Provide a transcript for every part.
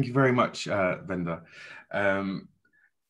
Thank you very much, uh, Venda. Um,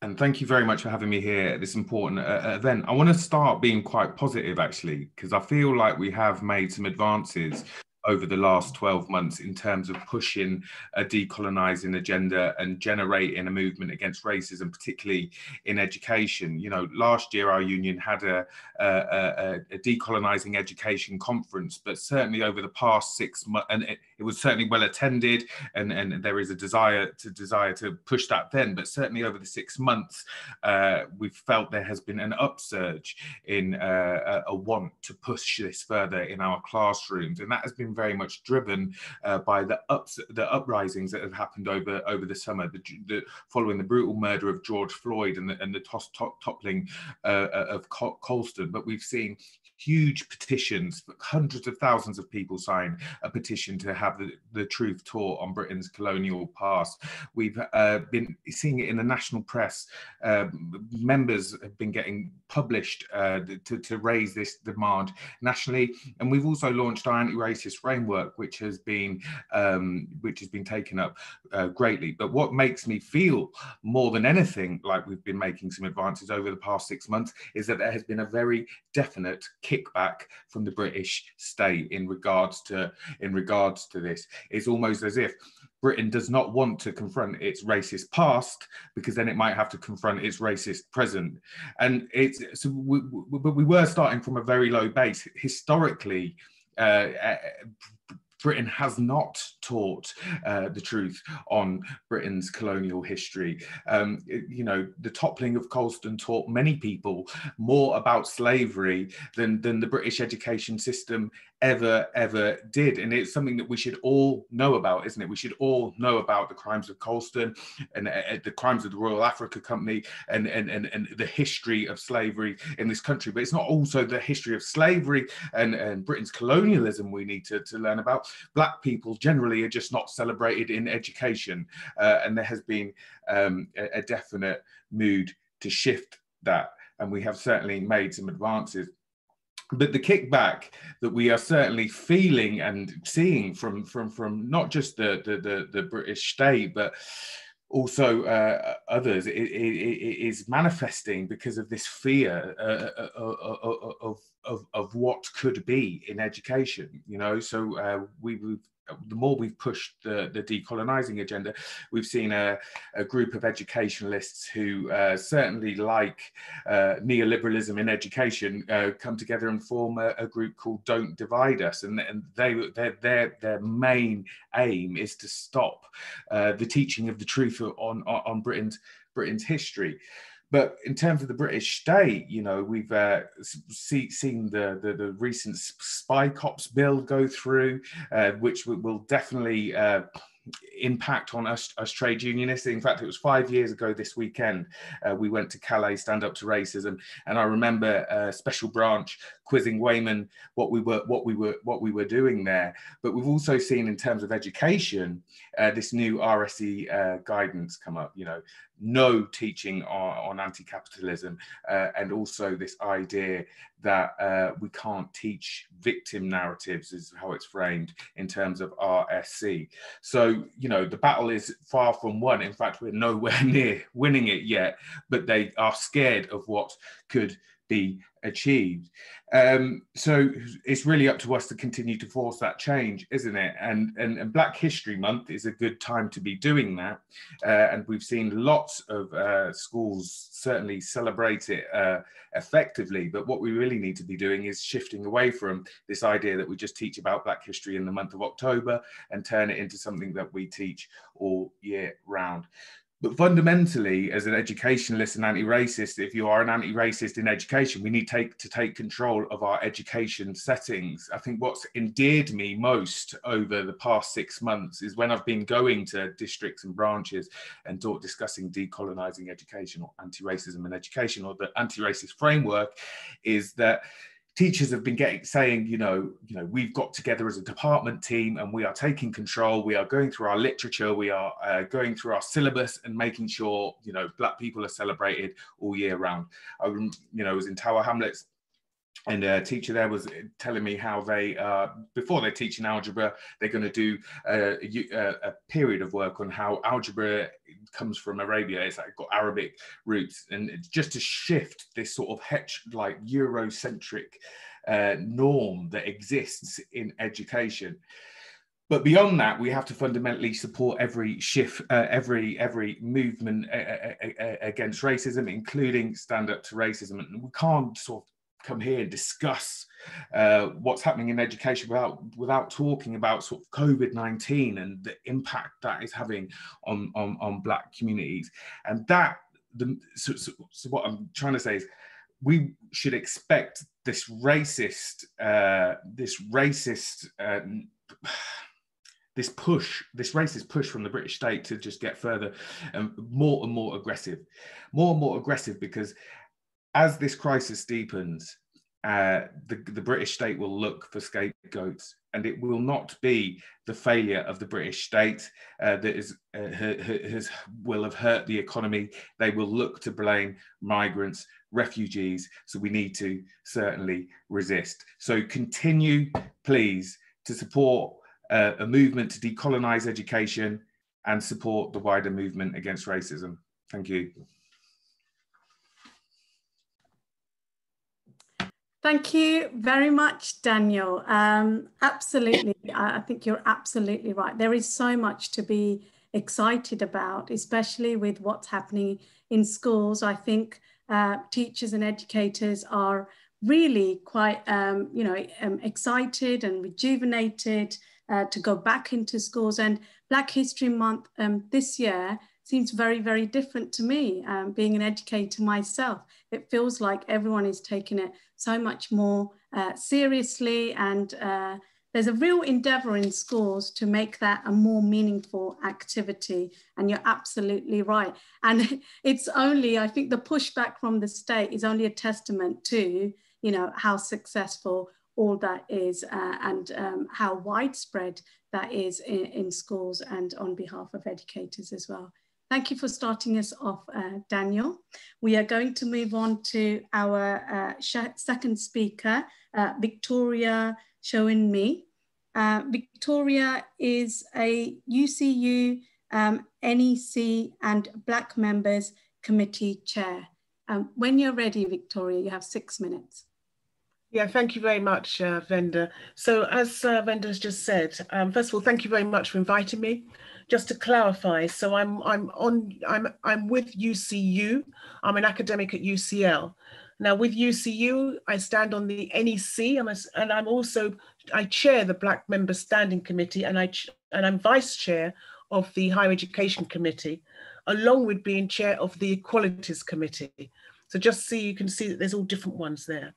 and thank you very much for having me here at this important uh, event. I want to start being quite positive, actually, because I feel like we have made some advances over the last 12 months in terms of pushing a decolonizing agenda and generating a movement against racism, particularly in education. You know, last year our union had a, a, a, a decolonizing education conference, but certainly over the past six months, and it, it, was certainly well attended, and, and there is a desire to desire to push that then, but certainly over the six months, uh, we've felt there has been an upsurge in uh, a want to push this further in our classrooms, and that has been very much driven uh, by the ups, the uprisings that have happened over over the summer, the, the, following the brutal murder of George Floyd and the, and the toss, top, toppling uh, uh of Colston. But we've seen huge petitions, hundreds of thousands of people sign a petition to have the, the truth taught on Britain's colonial past. We've uh, been seeing it in the national press. Uh, members have been getting published uh, to, to raise this demand nationally. And we've also launched our anti-racist framework, which has been um, which has been taken up uh, greatly. But what makes me feel more than anything like we've been making some advances over the past six months is that there has been a very definite kickback from the British state in regards to in regards to this. It's almost as if Britain does not want to confront its racist past because then it might have to confront its racist present. And it's so we, we, we were starting from a very low base. Historically, uh, Britain has not taught uh, the truth on Britain's colonial history. Um, it, you know, the toppling of Colston taught many people more about slavery than, than the British education system ever, ever did. And it's something that we should all know about, isn't it? We should all know about the crimes of Colston and uh, uh the crimes of the Royal Africa Company and, and, and, and the history of slavery in this country. But it's not also the history of slavery and, and Britain's colonialism we need to, to learn about. Black people generally are just not celebrated in education. Uh, and there has been um, a, a definite mood to shift that. And we have certainly made some advances but the kickback that we are certainly feeling and seeing from from from not just the the the, the British state, but also uh, others it, it, it is manifesting because of this fear uh, uh, uh, uh of, of of what could be in education. You know, so uh, we, we've the more we've pushed the, the decolonizing agenda, we've seen a, a group of educationalists who uh, certainly like uh, neoliberalism in education uh, come together and form a, a, group called Don't Divide Us. And, and they, their, their, their main aim is to stop uh, the teaching of the truth on, on Britain's, Britain's history. But in terms of the British state, you know, we've uh, see, seen the, the, the recent spy cops bill go through, uh, which will definitely uh, impact on us, us trade unionists. In fact, it was five years ago this weekend, uh, we went to Calais, Stand Up to Racism, and I remember a special branch quizzing Wayman what we were what we were what we were doing there. But we've also seen in terms of education, uh, this new RSE uh, guidance come up. You know, no teaching on, on anti-capitalism, uh, and also this idea that uh, we can't teach victim narratives is how it's framed in terms of RSE. So, you know, the battle is far from won. In fact, we're nowhere near winning it yet, but they are scared of what could be achieved. Um, so it's really up to us to continue to force that change, isn't it? And, and, and Black History Month is a good time to be doing that. Uh, and we've seen lots of uh, schools certainly celebrate it uh, effectively. But what we really need to be doing is shifting away from this idea that we just teach about Black history in the month of October and turn it into something that we teach all year round. But fundamentally, as an educationalist and anti-racist, if you are an anti-racist in education, we need take, to take control of our education settings. I think what's endeared me most over the past six months is when I've been going to districts and branches and talk, discussing decolonizing education or anti-racism in education or the anti-racist framework, is that teachers have been getting saying you know you know we've got together as a department team and we are taking control. We are going through our literature. We are uh, going through our syllabus and making sure you know black people are celebrated all year round. I you know was in tower hamlets and a teacher there was telling me how they uh, before they're teaching algebra they're going to do a, a, a, period of work on how algebra comes from arabia. It's like got arabic roots. And just to shift this sort of het- like eurocentric uh, norm that exists in education. But beyond that, we have to fundamentally support every shift, uh, every every movement uh, uh, uh against racism, including stand up to racism. And we can't sort of come here and discuss uh, what's happening in education without without talking about sort of COVID nineteen and the impact that is having on on, on Black communities, and that the so, so, so what I'm trying to say is we should expect this racist uh, this racist. Uh, this push, this racist push from the British state to just get further and more and more aggressive, more and more aggressive because as this crisis deepens, uh, the, the British state will look for scapegoats, and it will not be the failure of the British state uh, that is uh, has will have hurt the economy. They will look to blame migrants, refugees. So we need to certainly resist. So continue, please, to support uh, a movement to decolonize education and support the wider movement against racism. Thank you. Thank you very much, Daniel. Um, absolutely. I think you're absolutely right. There is so much to be excited about, especially with what's happening in schools. I think uh, teachers and educators are really quite, um, you know, um, excited and rejuvenated uh, to go back into schools. And Black History Month um, this year seems very, very different to me, um, being an educator myself. It feels like everyone is taking it so much more uh, seriously and uh, there's a real endeavor in schools to make that a more meaningful activity. And you're absolutely right. And it's only, I think the pushback from the state is only a testament to, you know, how successful all that is uh, and um, how widespread that is in, in schools and on behalf of educators as well. Thank you for starting us off, uh, Daniel. We are going to move on to our uh, second speaker, uh, Victoria Showunmi. Uh, Victoria is a UCU um, NEC and Black Members Committee Chair. Um, when you're ready, Victoria, you have six minutes. Yeah, thank you very much, uh, Venda. So as uh, Venda has just said, um, first of all, thank you very much for inviting me just to clarify, so I'm I'm on I'm I'm with UCU. I'm an academic at UCL. Now with UCU, I stand on the NEC, and, I, and I'm also I chair the Black Member Standing Committee, and I and I'm vice chair of the Higher Education Committee, along with being chair of the Equalities Committee. So just so you can see that there's all different ones there.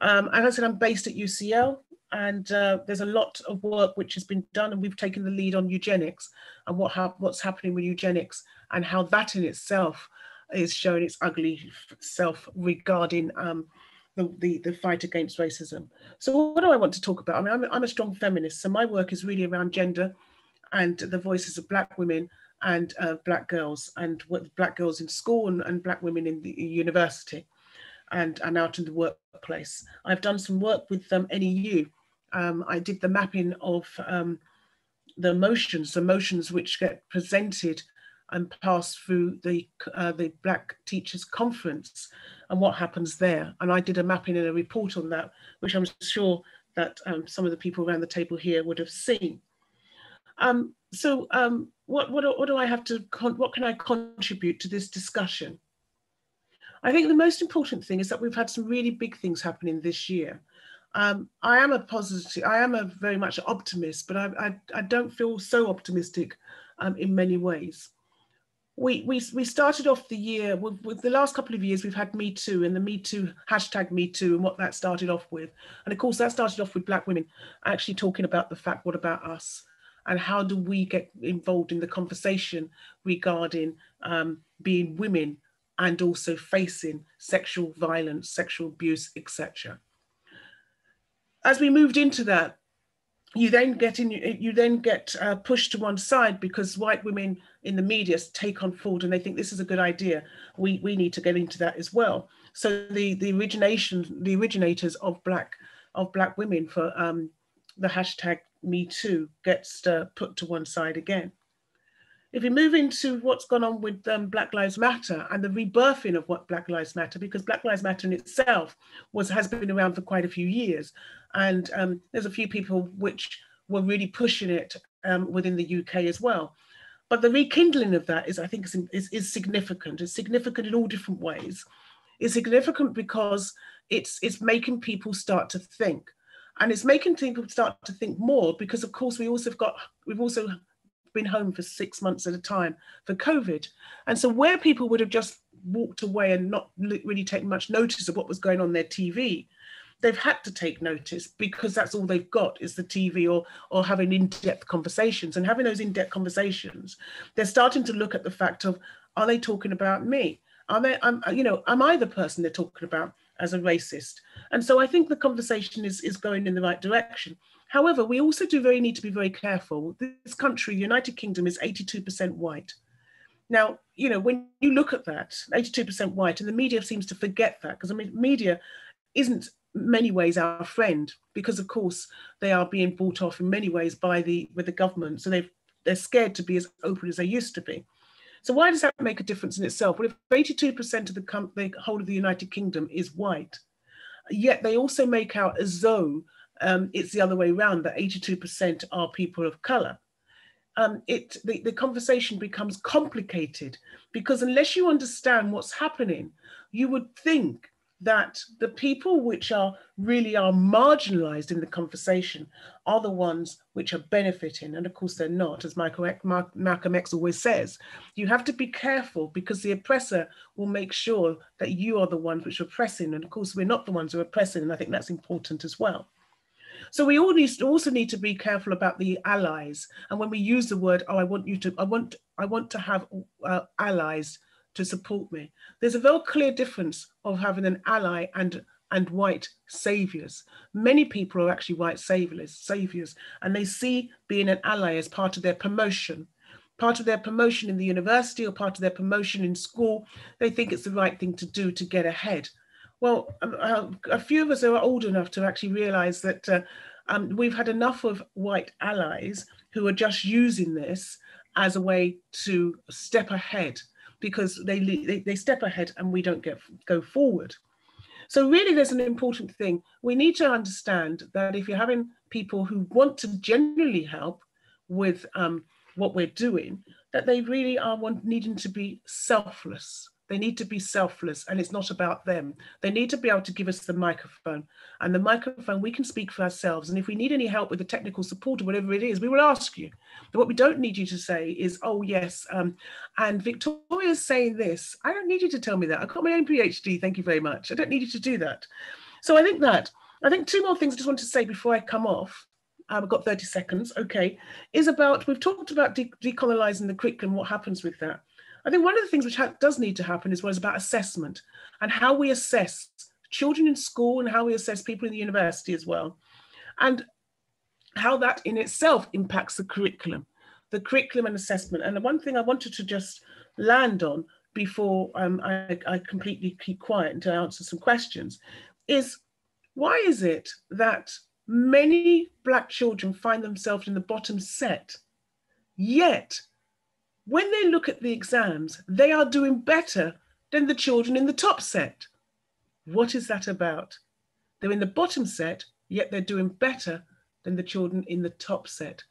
Um, as I said, I'm based at UCL and uh, there's a lot of work which has been done and we've taken the lead on eugenics and what ha what's happening with eugenics and how that in itself is showing its ugly self regarding um, the, the, the, fight against racism. So what do I want to talk about? I mean, I'm, I'm a strong feminist, so my work is really around gender and the voices of black women and uh, black girls and what black girls in school and, and black women in the university and, and out in the workplace. I've done some work with um, NEU um, I did the mapping of um, the motions, the motions which get presented and passed through the uh, the Black Teachers Conference and what happens there. And I did a mapping and a report on that, which I'm sure that um, some of the people around the table here would have seen. Um, so um, what, what, what do I have to, what can I contribute to this discussion? I think the most important thing is that we've had some really big things happening this year. Um, I am a positive, I am a very much optimist, but I, I, I don't feel so optimistic um, in many ways. We, we, we started off the year with, with, the last couple of years, we've had Me Too and the Me Too hashtag Me Too and what that started off with. And of course, that started off with Black women actually talking about the fact, what about us? And how do we get involved in the conversation regarding um, being women and also facing sexual violence, sexual abuse, etc as we moved into that, you then get in, you then get uh, pushed to one side because white women in the media take on fraud and they think this is a good idea. We we need to get into that as well. So the, the origination, the originators of black of black women for um, the hashtag Me Too gets uh, put to one side again. If we move into what's gone on with um, Black Lives Matter and the rebirthing of what Black Lives Matter, because Black Lives Matter in itself was has been around for quite a few years, and um, there's a few people which were really pushing it um, within the UK as well. But the rekindling of that is, I think, is, is, significant. It's significant in all different ways. It's significant because it's it's making people start to think, and it's making people start to think more because, of course, we also have got we've also been home for six months at a time for COVID, and so where people would have just walked away and not really taken much notice of what was going on their TV, they've had to take notice because that's all they've got is the TV or or having in-depth conversations and having those in-depth conversations. They're starting to look at the fact of are they talking about me? Are they? I'm, you know, am I the person they're talking about as a racist? And so I think the conversation is is going in the right direction. However, we also do very need to be very careful. This country, the United Kingdom, is 82% white. Now, you know, when you look at that, 82% white, and the media seems to forget that because I mean, media isn't many ways our friend because of course they are being bought off in many ways by the with the government so they they're scared to be as open as they used to be so why does that make a difference in itself well if 82% of the, com- the whole of the united kingdom is white yet they also make out as though um, it's the other way around that 82% are people of color. Um, it the, the conversation becomes complicated because unless you understand what's happening you would think that the people which are really are marginalized in the conversation are the ones which are benefiting. And of course they're not. As Michael, malcolm x always says you have to be careful because the oppressor will make sure that you are the ones which are oppressing. And of course we're not the ones who are oppressing. And i think that's important as well so we all need, also need to be careful about the allies and when we use the word oh i want you to i want i want to have uh, allies to support me. There's a very clear difference of having an ally and and white saviors. Many people are actually white saviors, saviors, and they see being an ally as part of their promotion, part of their promotion in the university or part of their promotion in school. They think it's the right thing to do to get ahead. Well, um, uh, a few of us are old enough to actually realize that uh, um, we've had enough of white allies who are just using this as a way to step ahead because they, they, they step ahead and we don't get go forward. So really there's an important thing. We need to understand that if you're having people who want to generally help with um, what we're doing, that they really are want, needing to be selfless they need to be selfless and it's not about them. They need to be able to give us the microphone. And the microphone, we can speak for ourselves. And if we need any help with the technical support or whatever it is, we will ask you. But what we don't need you to say is, oh, yes. Um, and Victoria's saying this. I don't need you to tell me that. I've got my own PhD. Thank you very much. I don't need you to do that. So I think that. I think two more things I just want to say before I come off. I've got 30 seconds, okay, is about, we've talked about de decolonizing the curriculum, what happens with that. I think one of the things which does need to happen is what is about assessment and how we assess children in school and how we assess people in the university as well. And how that in itself impacts the curriculum, the curriculum and assessment. And the one thing I wanted to just land on before um, I, I completely keep quiet and to answer some questions is why is it that many Black children find themselves in the bottom set, yet when they look at the exams, they are doing better than the children in the top set. What is that about? They're in the bottom set, yet they're doing better than the children in the top set.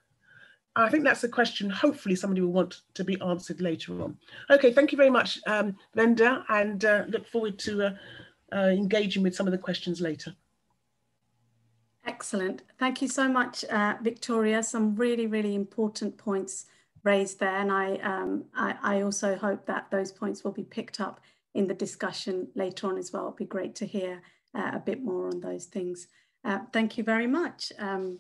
I think that's a question hopefully somebody will want to be answered later on. Okay, thank you very much, um, Venda, and uh, look forward to uh, uh, engaging with some of the questions later. Excellent. Thank you so much, uh, Victoria. Some really, really important points raised there. And I, um, I, I, also hope that those points will be picked up in the discussion later on as well. It'd be great to hear uh, a bit more on those things. Uh, thank you very much. Um,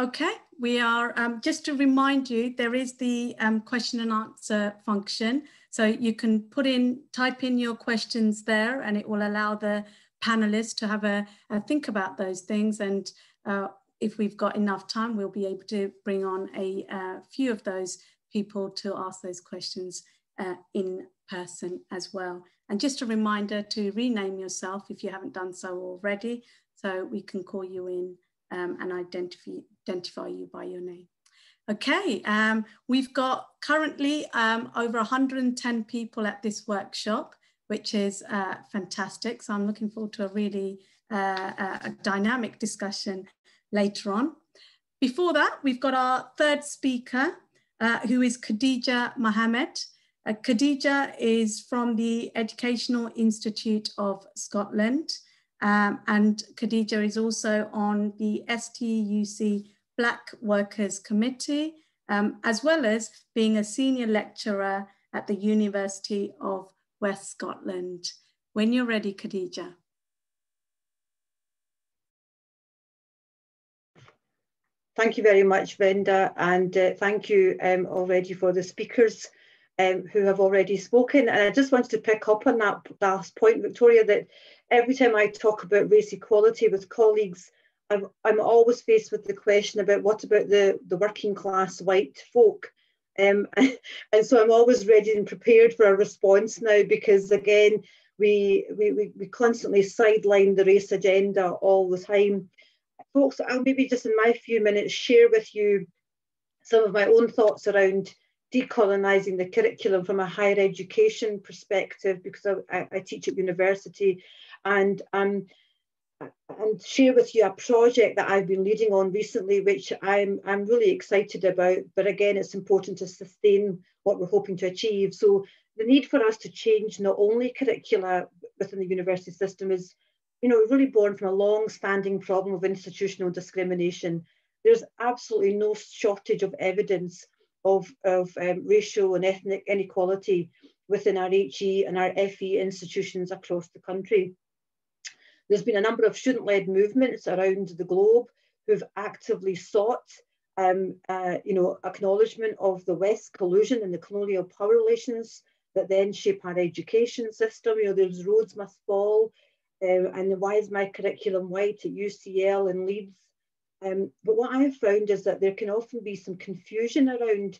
okay, we are, um, just to remind you, there is the um, question and answer function. So you can put in, type in your questions there and it will allow the panelists to have a, a think about those things and uh, if we've got enough time, we'll be able to bring on a, a few of those people to ask those questions uh, in person as well. And just a reminder to rename yourself if you haven't done so already, so we can call you in um, and identify, identify you by your name. Okay, um, we've got currently um, over 110 people at this workshop, which is uh, fantastic. So I'm looking forward to a really uh, a dynamic discussion later on. Before that, we've got our third speaker, uh, who is Khadija Mohammed. Uh, Khadija is from the Educational Institute of Scotland. Um, and Khadija is also on the STUC Black Workers Committee, um, as well as being a senior lecturer at the University of West Scotland. When you're ready, Khadija. Thank you very much, Venda, and uh, thank you um, already for the speakers um, who have already spoken. And I just wanted to pick up on that last point, Victoria, that every time I talk about race equality with colleagues, I'm, I'm always faced with the question about what about the, the working class white folk? Um, and so I'm always ready and prepared for a response now because again, we, we, we, we constantly sideline the race agenda all the time folks, I'll maybe just in my few minutes share with you some of my own thoughts around decolonising the curriculum from a higher education perspective because I, I teach at university and um, and share with you a project that I've been leading on recently, which I'm, I'm really excited about. But again, it's important to sustain what we're hoping to achieve. So the need for us to change not only curricula within the university system is you know, really born from a long-standing problem of institutional discrimination. There's absolutely no shortage of evidence of, of um, racial and ethnic inequality within our HE and our FE institutions across the country. There's been a number of student-led movements around the globe who've actively sought um, uh, you know, acknowledgement of the West collusion and the colonial power relations that then shape our education system. You know, those Rhodes Must Fall, um, and why is my curriculum white at UCL and Leeds? Um, but what I have found is that there can often be some confusion around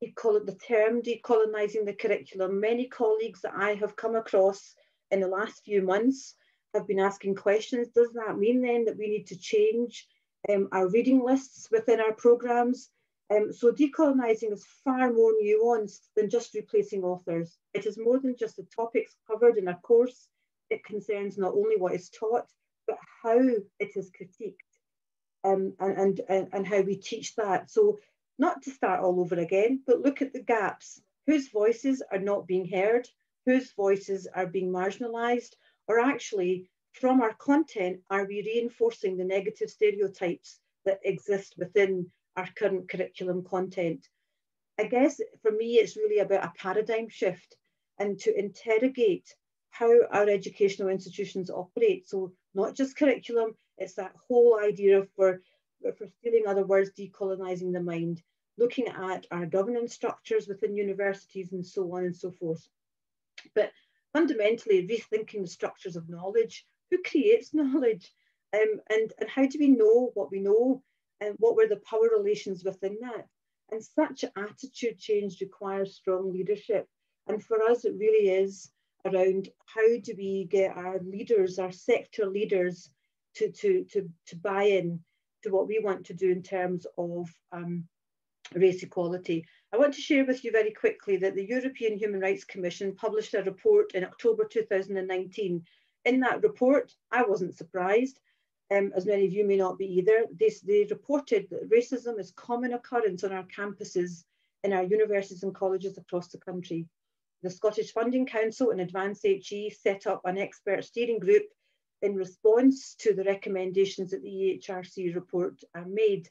you call it the term decolonising the curriculum. Many colleagues that I have come across in the last few months have been asking questions. Does that mean then that we need to change um, our reading lists within our programmes? Um, so decolonising is far more nuanced than just replacing authors. It is more than just the topics covered in a course it concerns not only what is taught, but how it is critiqued um, and, and, and how we teach that. So not to start all over again, but look at the gaps. Whose voices are not being heard? Whose voices are being marginalised? Or actually, from our content, are we reinforcing the negative stereotypes that exist within our current curriculum content? I guess for me, it's really about a paradigm shift and to interrogate how our educational institutions operate. So not just curriculum, it's that whole idea of, for, for stealing other words, decolonising the mind, looking at our governance structures within universities and so on and so forth. But fundamentally rethinking the structures of knowledge, who creates knowledge? Um, and, and how do we know what we know and what were the power relations within that? And such attitude change requires strong leadership. And for us, it really is around how do we get our leaders, our sector leaders, to, to, to, to buy in to what we want to do in terms of um, race equality. I want to share with you very quickly that the European Human Rights Commission published a report in October 2019. In that report, I wasn't surprised, um, as many of you may not be either. They, they reported that racism is common occurrence on our campuses in our universities and colleges across the country the Scottish Funding Council and Advance HE set up an expert steering group in response to the recommendations that the EHRC report uh, made.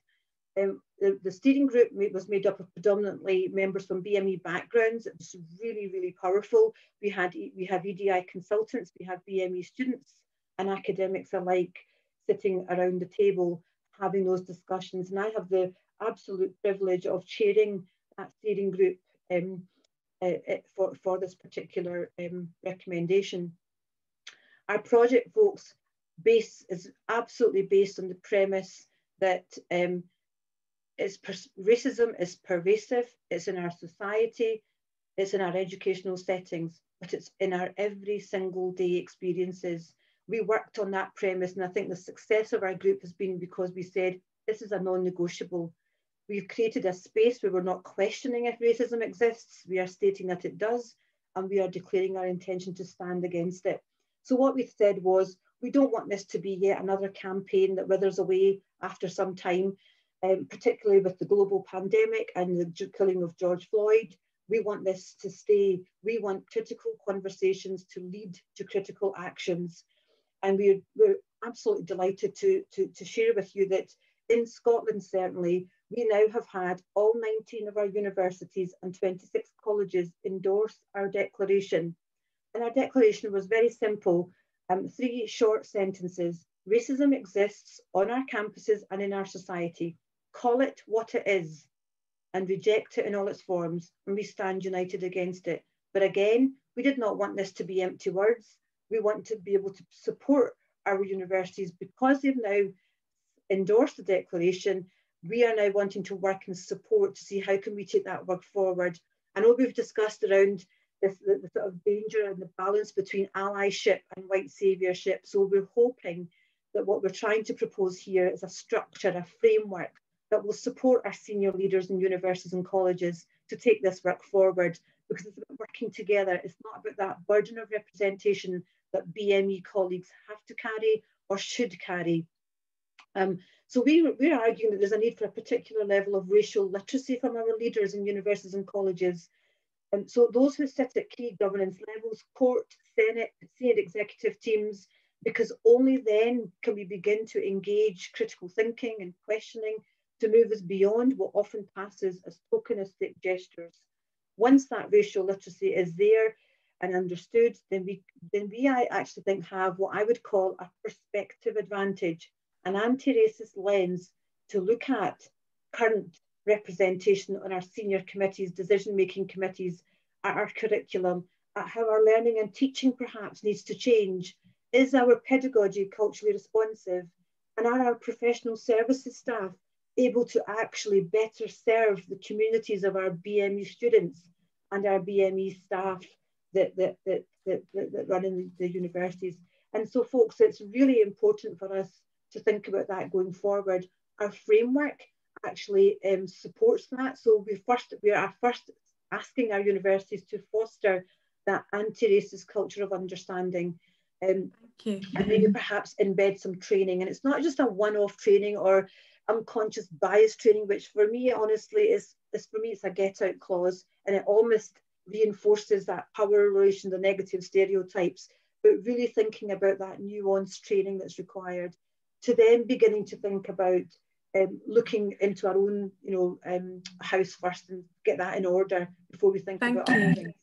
Um, the, the, steering group was made up of predominantly members from BME backgrounds. It was really, really powerful. We had we have EDI consultants, we have BME students and academics alike sitting around the table having those discussions. And I have the absolute privilege of chairing that steering group um, for, for this particular um, recommendation. Our project folks base is absolutely based on the premise that um, racism is pervasive, it's in our society, it's in our educational settings, but it's in our every single day experiences. We worked on that premise, and I think the success of our group has been because we said this is a non negotiable. We've created a space where we're not questioning if racism exists, we are stating that it does, and we are declaring our intention to stand against it. So, what we said was, we don't want this to be yet another campaign that withers away after some time, um, particularly with the global pandemic and the killing of George Floyd. We want this to stay. We want critical conversations to lead to critical actions. And we're, we're absolutely delighted to, to, to share with you that in Scotland, certainly, we now have had all 19 of our universities and 26 colleges endorse our declaration. And our declaration was very simple um, three short sentences. Racism exists on our campuses and in our society. Call it what it is and reject it in all its forms, and we stand united against it. But again, we did not want this to be empty words. We want to be able to support our universities because they've now endorsed the declaration. We are now wanting to work and support to see how can we take that work forward. I know we've discussed around this the, the sort of danger and the balance between allyship and white saviourship. So we're hoping that what we're trying to propose here is a structure, a framework that will support our senior leaders in universities and colleges to take this work forward because it's about working together. It's not about that burden of representation that BME colleagues have to carry or should carry. Um, so we, we're arguing that there's a need for a particular level of racial literacy from our leaders in universities and colleges. And um, so those who sit at key governance levels, court, Senate, Senate executive teams, because only then can we begin to engage critical thinking and questioning to move us beyond what often passes as tokenistic gestures. Once that racial literacy is there and understood, then we, then we I actually think have what I would call a perspective advantage, an anti-racist lens to look at current representation on our senior committees, decision-making committees, at our curriculum, at how our learning and teaching perhaps needs to change. Is our pedagogy culturally responsive? And are our professional services staff able to actually better serve the communities of our BME students and our BME staff that, that, that, that, that run in the universities. And so folks, it's really important for us to think about that going forward. Our framework actually um, supports that. So we first, we are first asking our universities to foster that anti-racist culture of understanding um, and maybe perhaps embed some training. And it's not just a one-off training or unconscious bias training, which for me, honestly, is, is for me, it's a get out clause and it almost reinforces that power relation, the negative stereotypes, but really thinking about that nuanced training that's required to then beginning to think about um, looking into our own, you know, um, house first and get that in order before we think Thank about you. other things.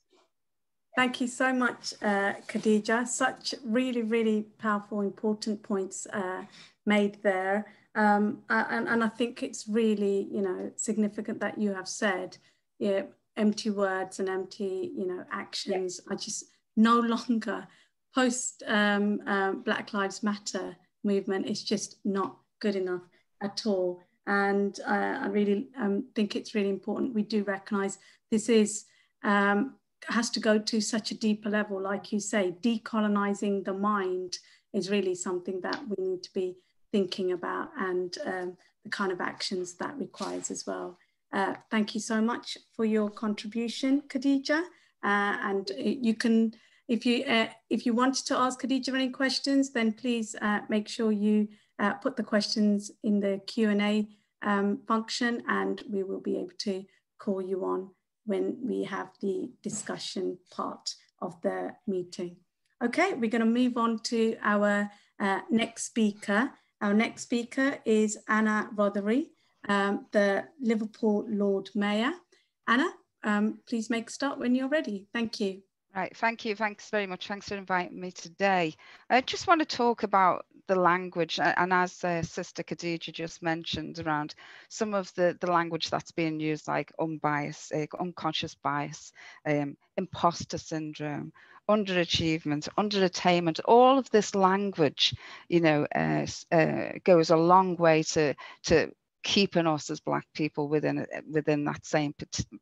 Thank you so much, uh, Khadija. Such really, really powerful, important points uh, made there. Um, and, and I think it's really, you know, significant that you have said, yeah, empty words and empty, you know, actions yeah. are just no longer post um, um, Black Lives Matter movement. is just not good enough at all. And uh, I really um, think it's really important. We do recognise this is um, has to go to such a deeper level, like you say, decolonizing the mind is really something that we need to be thinking about and um, the kind of actions that requires as well. Uh, thank you so much for your contribution, Khadija. Uh, and you can, if you uh, if you wanted to ask Khadija any questions, then please uh, make sure you uh, put the questions in the Q&A um, function and we will be able to call you on when we have the discussion part of the meeting. Okay, we're going to move on to our uh, next speaker. Our next speaker is Anna Rothery, um, the Liverpool Lord Mayor. Anna, um, please make a start when you're ready. Thank you. Right, thank you. Thanks very much. Thanks for inviting me today. I just want to talk about the language, and as uh, Sister Khadija just mentioned, around some of the, the language that's being used, like unbiased, uh, unconscious bias, um, imposter syndrome, underachievement, underattainment, all of this language, you know, uh, uh, goes a long way to, to keeping us as black people within within that same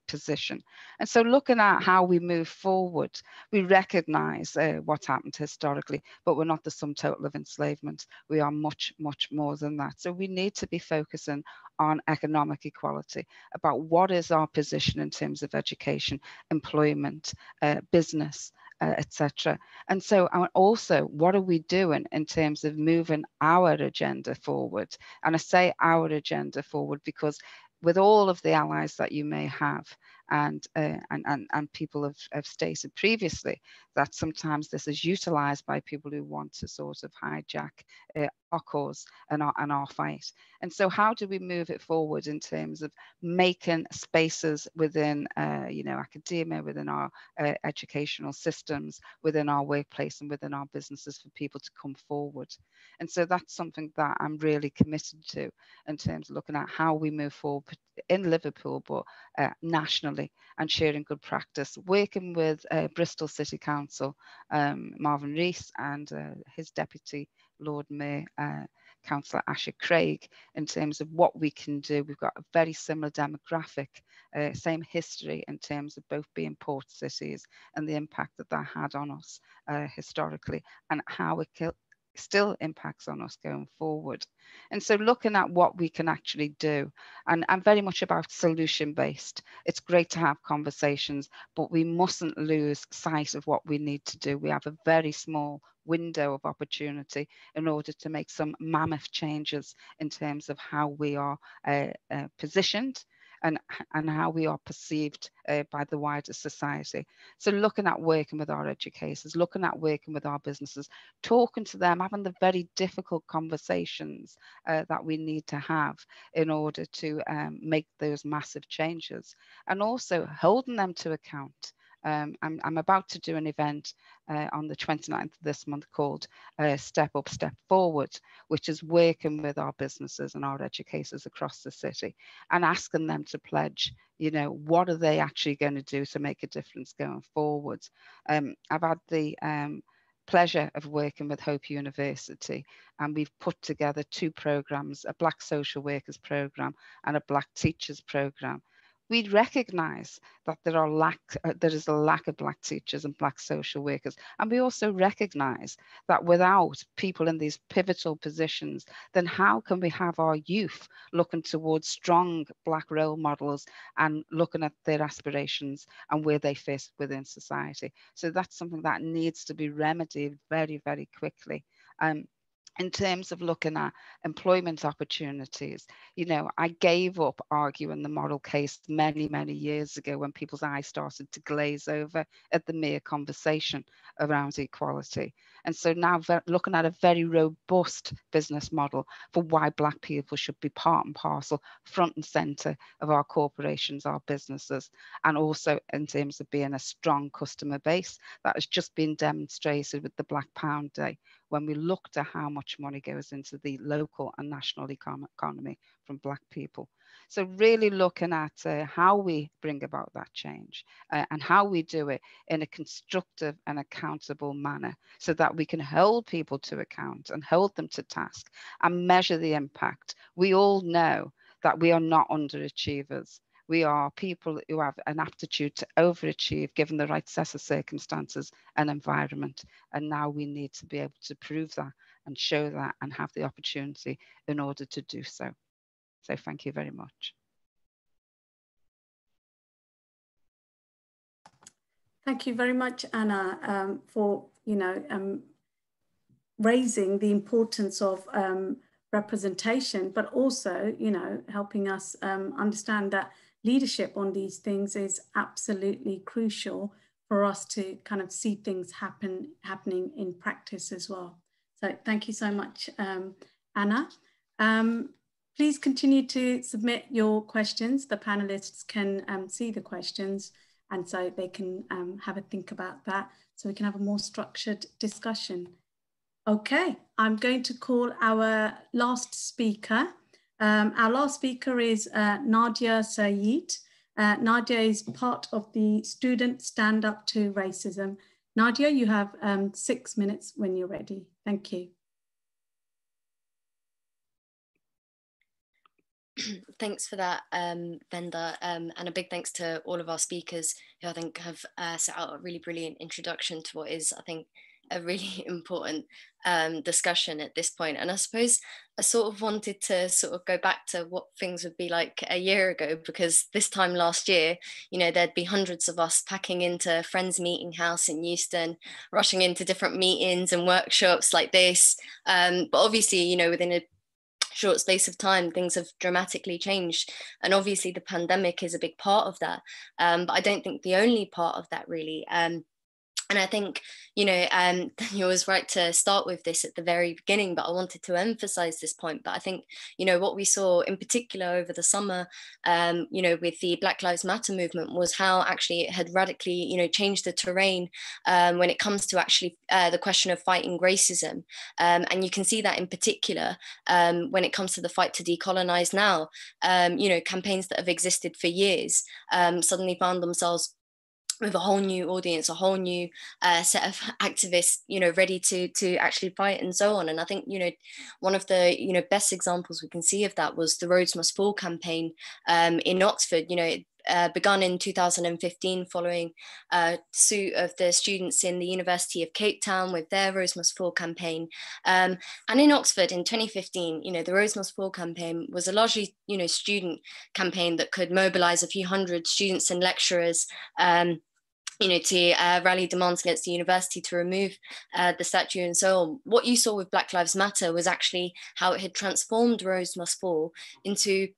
position. And so looking at how we move forward we recognize uh, what's happened historically but we're not the sum total of enslavement. We are much much more than that. So we need to be focusing on economic equality about what is our position in terms of education employment uh, business uh, etc. And so also, what are we doing in terms of moving our agenda forward? And I say our agenda forward because with all of the allies that you may have, and, uh, and, and, and people have, have stated previously that sometimes this is utilized by people who want to sort of hijack uh, our cause and our, and our fight. And so how do we move it forward in terms of making spaces within, uh, you know, academia, within our uh, educational systems, within our workplace and within our businesses for people to come forward. And so that's something that I'm really committed to in terms of looking at how we move forward in Liverpool, but uh, nationally and sharing good practice, working with uh, Bristol City Council, um, Marvin Rees and uh, his deputy Lord Mayor, uh, Councillor Asher Craig, in terms of what we can do. We've got a very similar demographic, uh, same history in terms of both being port cities and the impact that that had on us historically and how it still impacts on us going forward. And so looking at what we can actually do, and I'm very much about solution based. It's great to have conversations, but we mustn't lose sight of what we need to do. We have a very small window of opportunity in order to make some mammoth changes in terms of how we are uh, uh, positioned and, and how we are perceived uh, by the wider society. So looking at working with our educators, looking at working with our businesses, talking to them, having the very difficult conversations uh, that we need to have in order to um, make those massive changes and also holding them to account um, I'm, I'm, about to do an event uh, on the 29th of this month called uh, Step Up, Step Forward, which is working with our businesses and our educators across the city and asking them to pledge, you know, what are they actually going to do to make a difference going forward? Um, I've had the um, pleasure of working with Hope University and we've put together two programs, a Black Social Workers program and a Black Teachers program we recognize that there are lack uh, there is a lack of black teachers and black social workers. And we also recognize that without people in these pivotal positions then how can we have our youth looking towards strong black role models and looking at their aspirations and where they fit within society? So that's something that needs to be remedied very very quickly. Um, in terms of looking at employment opportunities, you know, I gave up arguing the moral case many, many years ago when people's eyes started to glaze over at the mere conversation around equality. And so now looking at a very robust business model for why Black people should be part and parcel, front and centre of our corporations, our businesses, and also in terms of being a strong customer base that has just been demonstrated with the Black Pound Day when we looked at how much money goes into the local and national economy from Black people. So really looking at uh, how we bring about that change uh, and how we do it in a constructive and accountable manner so that we can hold people to account and hold them to task and measure the impact. We all know that we are not underachievers. We are people who have an aptitude to overachieve given the right set of circumstances and environment. And now we need to be able to prove that and show that and have the opportunity in order to do so. So thank you very much. Thank you very much, Anna, um, for you know um, raising the importance of um, representation, but also you know helping us um, understand that leadership on these things is absolutely crucial for us to kind of see things happen happening in practice as well. So thank you so much, um, Anna. Um, please continue to submit your questions. The panelists can um, see the questions and so they can um, have a think about that so we can have a more structured discussion. Okay, I'm going to call our last speaker. Um, our last speaker is uh, Nadia Sayeed. Uh, Nadia is part of the Student Stand Up to Racism. Nadia, you have um, six minutes when you're ready. Thank you. thanks for that, um, Venda, um, and a big thanks to all of our speakers who I think have uh, set out a really brilliant introduction to what is, I think, a really important um, discussion at this point. And I suppose I sort of wanted to sort of go back to what things would be like a year ago, because this time last year, you know, there'd be hundreds of us packing into Friends Meeting House in Euston, rushing into different meetings and workshops like this. Um, but obviously, you know, within a short space of time things have dramatically changed and obviously the pandemic is a big part of that um, but i don't think the only part of that really um, and I think, you know, um, Daniel was right to start with this at the very beginning, but I wanted to emphasize this point. But I think, you know, what we saw in particular over the summer, um, you know, with the Black Lives Matter movement was how actually it had radically, you know, changed the terrain um, when it comes to actually uh, the question of fighting racism. Um, and you can see that in particular um, when it comes to the fight to decolonize now, um, you know, campaigns that have existed for years suddenly found themselves with a whole new audience, a whole new uh, set of activists, you know, ready to to actually fight and so on. And I think you know, one of the you know best examples we can see of that was the Rhodes Must Fall campaign um, in Oxford. You know, uh, begun in 2015 following a suit of the students in the University of Cape Town with their Rhodes Must Fall campaign. Um, and in Oxford in 2015, you know, the Rhodes Must Fall campaign was a largely, you know, student campaign that could mobilize a few hundred students and lecturers um, you know, to uh, rally demands against the university to remove uh, the statue and so on. What you saw with Black Lives Matter was actually how it had transformed Rhodes Must Fall into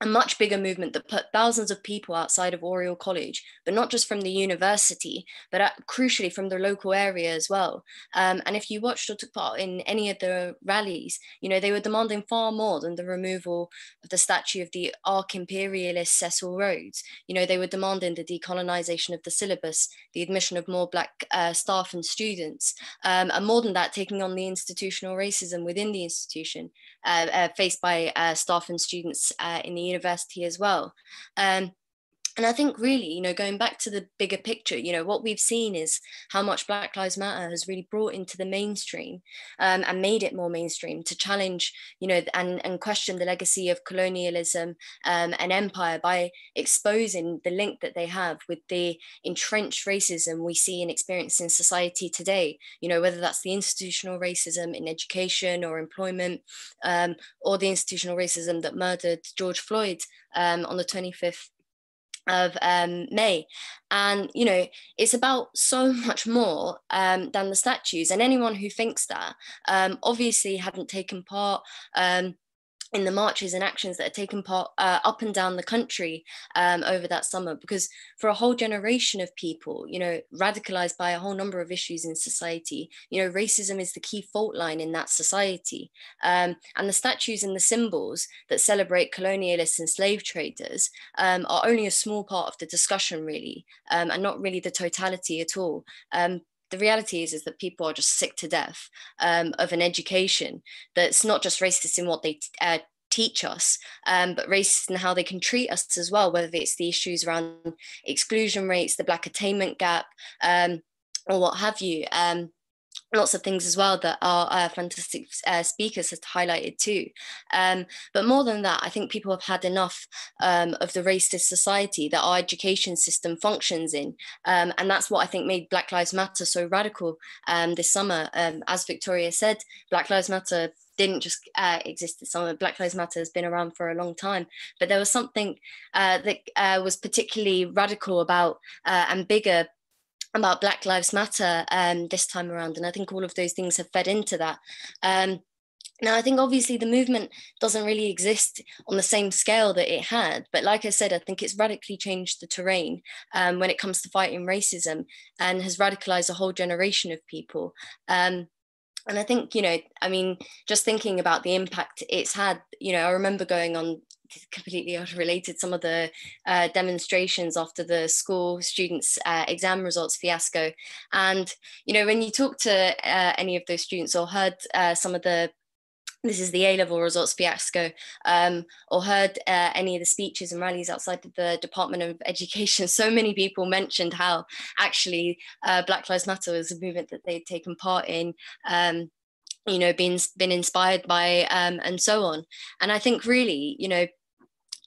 a much bigger movement that put thousands of people outside of Oriel College, but not just from the university, but at, crucially from the local area as well. Um, and if you watched or took part in any of the rallies, you know, they were demanding far more than the removal of the statue of the arch imperialist Cecil Rhodes. You know, they were demanding the decolonization of the syllabus, the admission of more Black uh, staff and students, um, and more than that, taking on the institutional racism within the institution uh, uh, faced by uh, staff and students uh, in the university as well. Um, and I think really, you know, going back to the bigger picture, you know, what we've seen is how much Black Lives Matter has really brought into the mainstream um, and made it more mainstream to challenge, you know, and, and question the legacy of colonialism um, and empire by exposing the link that they have with the entrenched racism we see and experience in society today, you know, whether that's the institutional racism in education or employment um, or the institutional racism that murdered George Floyd um, on the 25th of um, May. And, you know, it's about so much more um, than the statues. And anyone who thinks that um, obviously hadn't taken part um, in the marches and actions that are taken part uh, up and down the country um, over that summer because for a whole generation of people you know radicalized by a whole number of issues in society you know racism is the key fault line in that society. Um, and the statues and the symbols that celebrate colonialists and slave traders um, are only a small part of the discussion really um, and not really the totality at all. Um, the reality is is that people are just sick to death um, of an education that's not just racist in what they uh, teach us, um, but racist in how they can treat us as well, whether it's the issues around exclusion rates, the black attainment gap, um, or what have you. Um, lots of things as well that our uh, fantastic uh, speakers have highlighted too. Um, but more than that, I think people have had enough um, of the racist society that our education system functions in. Um, and that's what I think made Black Lives Matter so radical um, this summer. Um, as Victoria said, Black Lives Matter didn't just uh, exist this summer. Black Lives Matter has been around for a long time, but there was something uh, that uh, was particularly radical about uh, and bigger about Black Lives Matter um, this time around. And I think all of those things have fed into that. Um, now, I think obviously the movement doesn't really exist on the same scale that it had. But like I said, I think it's radically changed the terrain um, when it comes to fighting racism and has radicalized a whole generation of people. Um, and I think, you know, I mean, just thinking about the impact it's had, you know, I remember going on completely unrelated some of the uh, demonstrations after the school students uh, exam results fiasco. And you know when you talk to uh, any of those students or heard uh, some of the this is the A level results fiasco, um, or heard uh, any of the speeches and rallies outside the Department of Education. So many people mentioned how actually uh, Black Lives Matter was a movement that they'd taken part in. Um, you know, been been inspired by, um, and so on. And I think really, you know,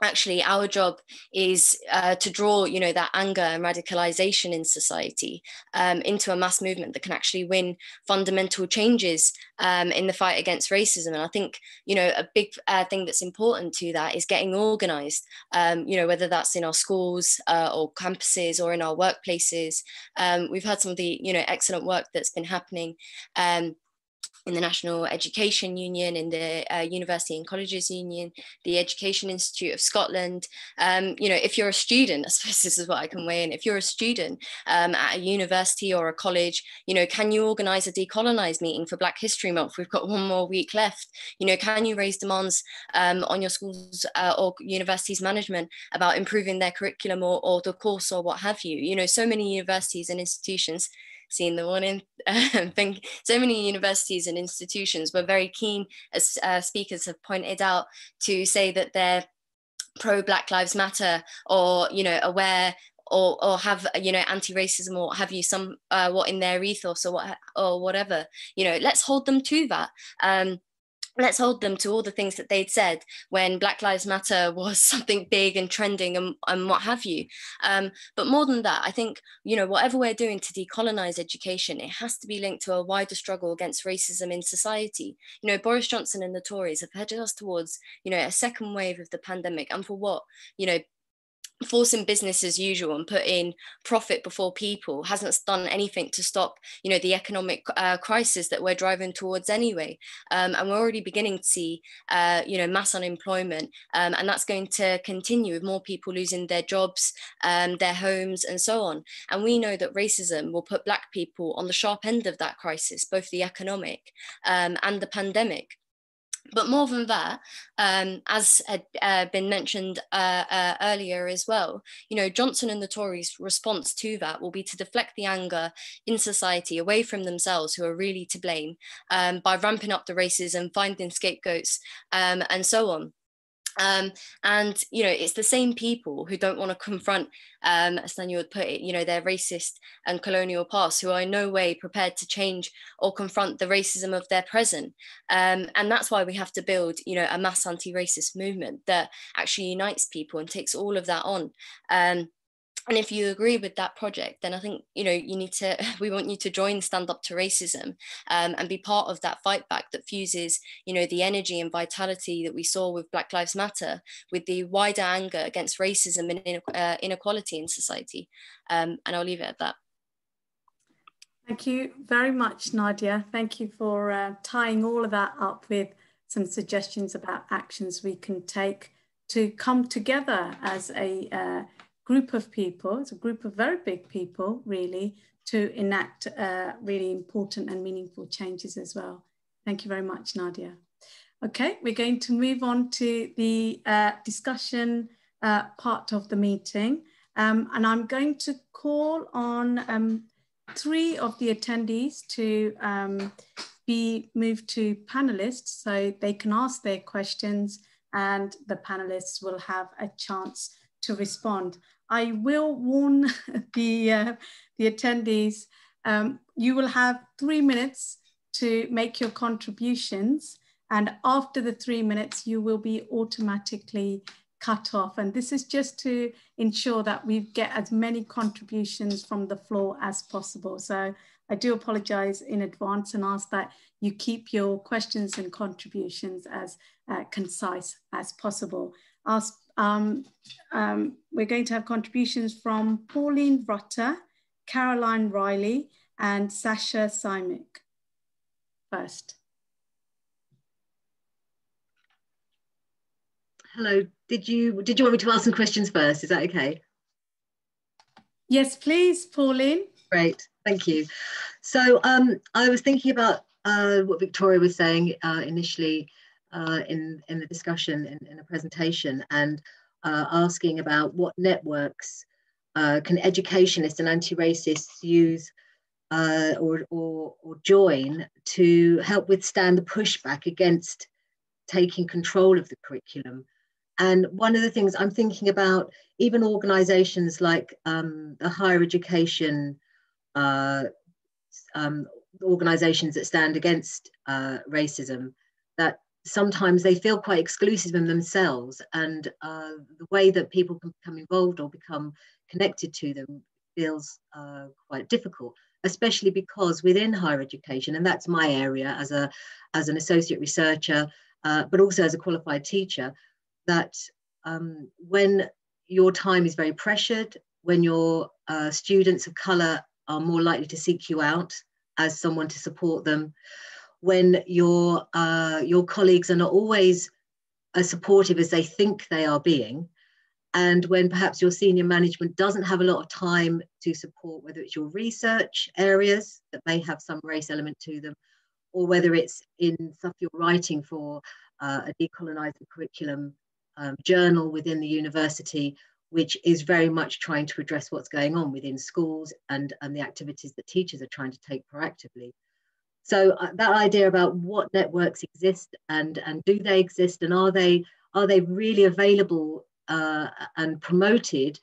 actually our job is uh, to draw you know that anger and radicalization in society um, into a mass movement that can actually win fundamental changes um, in the fight against racism. And i think you know a big uh, thing that's important to that is getting organized um, you know whether that's in our schools uh, or campuses or in our workplaces. Um, we've had some of the you know excellent work that's been happening um, in the National Education Union, in the uh, University and Colleges Union, the Education Institute of Scotland. Um, you know, if you're a student, I suppose this is what I can weigh in. If you're a student um, at a university or a college, you know, can you organise a decolonise meeting for Black History Month? We've got one more week left. You know, can you raise demands um, on your schools uh, or universities management about improving their curriculum or, or the course or what have you? You know, so many universities and institutions seen the one in I think so many universities and institutions were very keen, as uh, speakers have pointed out, to say that they're pro Black Lives Matter or you know aware or or have you know anti-racism or have you some uh, what in their ethos or what or whatever. You know let's hold them to that. Um let's hold them to all the things that they'd said when Black Lives Matter was something big and trending and, and what have you. Um, but more than that, I think, you know, whatever we're doing to decolonize education, it has to be linked to a wider struggle against racism in society. You know, Boris Johnson and the Tories have headed us towards, you know, a second wave of the pandemic. And for what? You know, forcing business as usual and putting profit before people hasn't done anything to stop you know the economic uh, crisis that we're driving towards anyway. Um, and we're already beginning to see uh, you know mass unemployment um, and that's going to continue with more people losing their jobs um, their homes and so on. And we know that racism will put black people on the sharp end of that crisis both the economic um, and the pandemic but more than that, um, as had uh, been mentioned uh, uh, earlier as well, you know, Johnson and the Tories' response to that will be to deflect the anger in society away from themselves, who are really to blame, um, by ramping up the racism, finding scapegoats, um, and so on. Um, and you know it's the same people who don't want to confront um, as Daniel would put it you know their racist and colonial past who are in no way prepared to change or confront the racism of their present. Um, and that's why we have to build you know a mass anti-racist movement that actually unites people and takes all of that on. Um, and if you agree with that project then i think you know you need to we want you to join stand up to racism um, and be part of that fight back that fuses you know the energy and vitality that we saw with black lives matter with the wider anger against racism and uh, inequality in society. Um, and i'll leave it at that. Thank you very much nadia. Thank you for uh, tying all of that up with some suggestions about actions we can take to come together as a uh, group of people, it's a group of very big people, really, to enact uh, really important and meaningful changes as well. Thank you very much, Nadia. Okay, we're going to move on to the uh, discussion uh, part of the meeting. Um, and I'm going to call on um, three of the attendees to um, be moved to panelists so they can ask their questions and the panelists will have a chance to respond. I will warn the, uh, the attendees, um, you will have three minutes to make your contributions. And after the three minutes, you will be automatically cut off. And this is just to ensure that we get as many contributions from the floor as possible. So I do apologize in advance and ask that you keep your questions and contributions as uh, concise as possible. Ask um, um, we're going to have contributions from Pauline Rutter, Caroline Riley, and Sasha Simic first. Hello, did you did you want me to ask some questions first? Is that okay? Yes, please, Pauline. Great, thank you. So um, I was thinking about uh, what Victoria was saying uh, initially uh, in, in the discussion in, in a presentation and uh, asking about what networks uh, can educationists and anti-racists use uh, or, or, or join to help withstand the pushback against taking control of the curriculum. And one of the things I'm thinking about, even organizations like um, the higher education uh, um, organizations that stand against uh, racism, that sometimes they feel quite exclusive in themselves and uh, the way that people can become involved or become connected to them feels uh, quite difficult especially because within higher education and that's my area as a as an associate researcher uh, but also as a qualified teacher that um, when your time is very pressured when your uh, students of color are more likely to seek you out as someone to support them when your uh, your colleagues are not always as supportive as they think they are being and when perhaps your senior management doesn't have a lot of time to support whether it's your research areas that may have some race element to them or whether it's in stuff you're writing for uh, a decolonizing curriculum um, journal within the university which is very much trying to address what's going on within schools and, and the activities that teachers are trying to take proactively. So uh, that idea about what networks exist and, and do they exist and are they, are they really available uh, and promoted